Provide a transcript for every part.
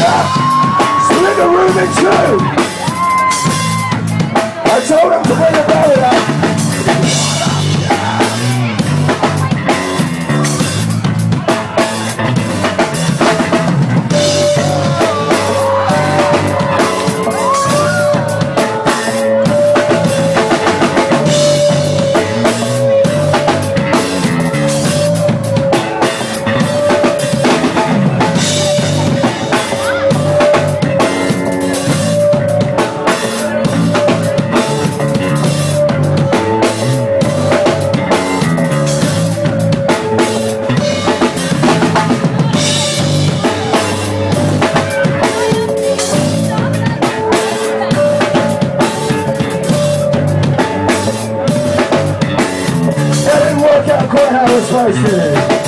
Split the room in two. I told him to bring a belly up. Courthouse Prices.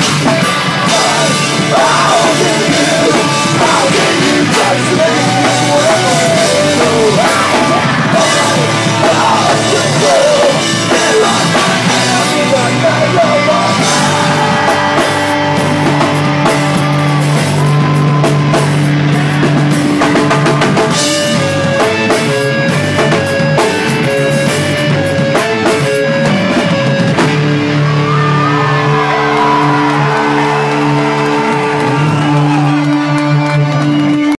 Thank